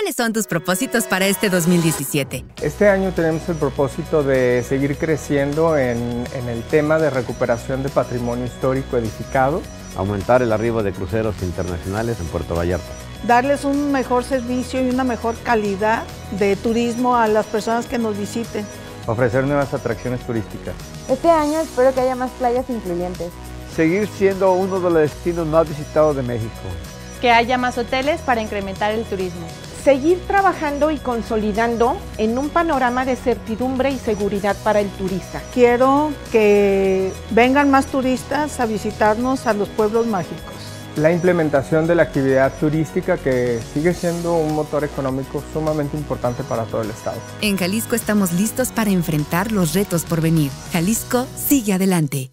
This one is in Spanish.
¿Cuáles son tus propósitos para este 2017? Este año tenemos el propósito de seguir creciendo en, en el tema de recuperación de patrimonio histórico edificado. Aumentar el arribo de cruceros internacionales en Puerto Vallarta. Darles un mejor servicio y una mejor calidad de turismo a las personas que nos visiten. Ofrecer nuevas atracciones turísticas. Este año espero que haya más playas incluyentes. Seguir siendo uno de los destinos más visitados de México. Que haya más hoteles para incrementar el turismo. Seguir trabajando y consolidando en un panorama de certidumbre y seguridad para el turista. Quiero que vengan más turistas a visitarnos a los pueblos mágicos. La implementación de la actividad turística que sigue siendo un motor económico sumamente importante para todo el estado. En Jalisco estamos listos para enfrentar los retos por venir. Jalisco sigue adelante.